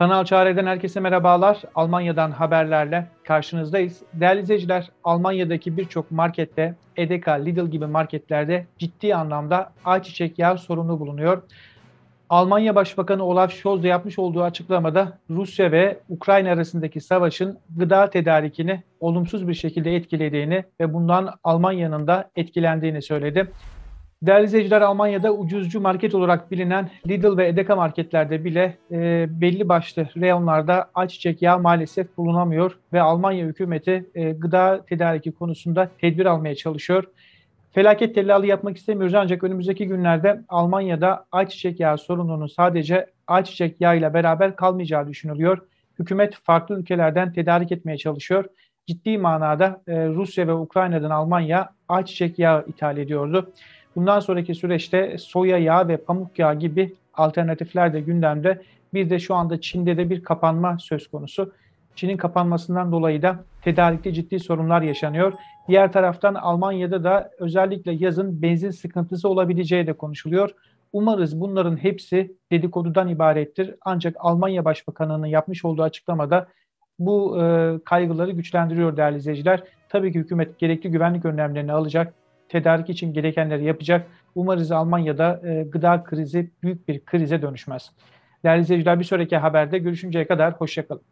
Kanal Çare'den herkese merhabalar. Almanya'dan haberlerle karşınızdayız. Değerli izleyiciler, Almanya'daki birçok markette, Edeka, Lidl gibi marketlerde ciddi anlamda ayçiçek yağı sorunu bulunuyor. Almanya Başbakanı Olaf Scholz yapmış olduğu açıklamada Rusya ve Ukrayna arasındaki savaşın gıda tedarikini olumsuz bir şekilde etkilediğini ve bundan Almanya'nın da etkilendiğini söyledi. Değerli izleyiciler Almanya'da ucuzcu market olarak bilinen Lidl ve Edeka marketlerde bile e, belli başlı reyonlarda ayçiçek yağı maalesef bulunamıyor ve Almanya hükümeti e, gıda tedariki konusunda tedbir almaya çalışıyor. Felaket tellallığı yapmak istemiyoruz ancak önümüzdeki günlerde Almanya'da ayçiçek yağı sorununun sadece ayçiçek yağı ile beraber kalmayacağı düşünülüyor. Hükümet farklı ülkelerden tedarik etmeye çalışıyor. Ciddi manada e, Rusya ve Ukrayna'dan Almanya ayçiçek yağı ithal ediyordu. Bundan sonraki süreçte soya yağı ve pamuk yağı gibi alternatifler de gündemde. Bir de şu anda Çin'de de bir kapanma söz konusu. Çin'in kapanmasından dolayı da tedarikte ciddi sorunlar yaşanıyor. Diğer taraftan Almanya'da da özellikle yazın benzin sıkıntısı olabileceği de konuşuluyor. Umarız bunların hepsi dedikodudan ibarettir. Ancak Almanya Başbakanı'nın yapmış olduğu açıklamada bu e, kaygıları güçlendiriyor değerli izleyiciler. Tabii ki hükümet gerekli güvenlik önlemlerini alacak tedarik için gerekenleri yapacak. Umarız Almanya'da e, gıda krizi büyük bir krize dönüşmez. Değerli izleyiciler bir sonraki haberde görüşünceye kadar hoşçakalın.